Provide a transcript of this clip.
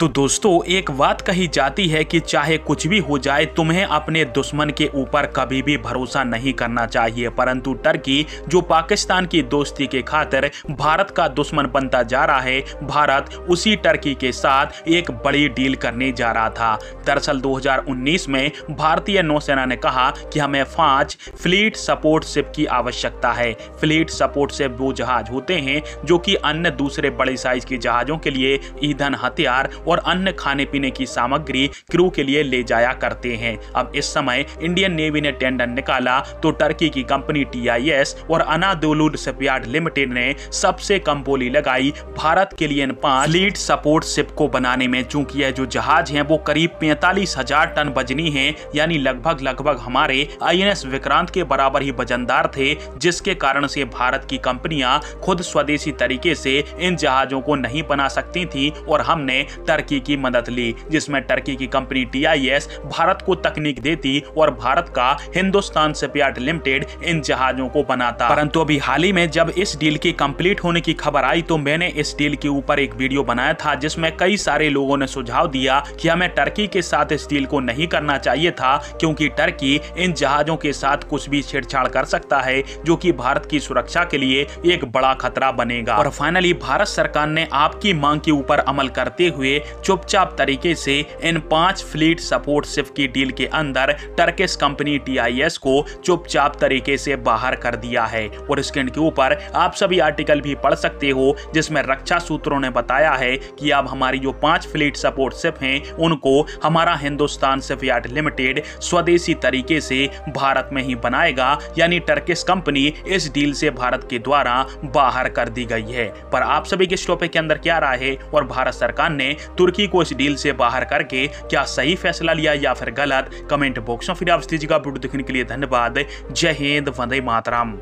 तो दोस्तों, एक बात कही जाती है कि चाहे कुछ भी हो जाए, तुम्हें अपने दुश्मन के ऊपर कभी भी भरोसा नहीं करना चाहिए। परंतु टर्की, जो पाकिस्तान की दोस्ती के खातिर भारत का दुश्मन बनता जा रहा है, भारत उसी टर्की के साथ एक बड़ी डील करने जा रहा था। दरअसल 2019 में भारतीय नौसेना ने कहा कि हमें पाँच फ्लीट सपोर्ट शिप की आवश्यकता है। फ्लीट सपोर्ट शिप वो जहाज़ होते हैं जो कि अन्य दूसरे बड़े साइज़ के जहाजों के लिए ईंधन, हथियार और अन्य खाने पीने की सामग्री क्रू के लिए ले जाया करते हैं। अब इस समय इंडियन नेवी ने टेंडर निकाला तो टर्की की कंपनी टीआईएस और अनादोलू शिपयार्ड लिमिटेड ने सबसे कम बोली लगाई। भारत के लिए पाँच लीड सपोर्ट शिप को बनाने में चूँकि यह जो जहाज़ हैं वो करीब पैंतालीस हज़ार टन वजनी है, यानी लगभग लगभग हमारे आईएनएस विक्रांत के बराबर ही वजनदार थे, जिसके कारण से भारत की कंपनियाँ खुद स्वदेशी तरीके से इन जहाजों को नहीं बना सकती थी और हमने टर्की की मदद ली, जिसमें टर्की की कंपनी टीआईएस भारत को तकनीक देती और भारत का हिंदुस्तान शिपयार्ड लिमिटेड इन जहाजों को बनाता। परंतु अभी हाल ही में जब इस डील की कंप्लीट होने की खबर आई तो मैंने इस डील के ऊपर एक वीडियो बनाया था, जिसमें कई सारे लोगों ने सुझाव दिया कि हमें टर्की के साथ इस डील को नहीं करना चाहिए था, क्योंकि टर्की इन जहाजों के साथ कुछ भी छेड़छाड़ कर सकता है, जो कि भारत की सुरक्षा के लिए एक बड़ा खतरा बनेगा। और फाइनली भारत सरकार ने आपकी मांग के ऊपर अमल करते हुए चुपचाप तरीके से इन पाँच फ्लीट सपोर्ट शिप की डील के अंदर टर्किश कंपनी टीआईएस को चुपचाप तरीके से बाहर कर दिया है। और इसके के ऊपर आप सभी आर्टिकल भी पढ़ सकते हो, जिसमें रक्षा सूत्रों ने बताया है कि अब हमारी जो पाँच फ्लीट सपोर्ट शिप हैं, उनको हमारा हिंदुस्तान शिपयार्ड लिमिटेड स्वदेशी तरीके से भारत में ही बनाएगा, यानी टर्किश कंपनी इस डील से भारत के द्वारा बाहर कर दी गई है। पर आप सभी के इस टॉपिक के अंदर क्या राय है? और भारत सरकार ने तुर्की को इस डील से बाहर करके क्या सही फैसला लिया या फिर गलत? कमेंट बॉक्स में फिर आप वीडियो देखने के लिए धन्यवाद। जय हिंद, वंदे मातरम।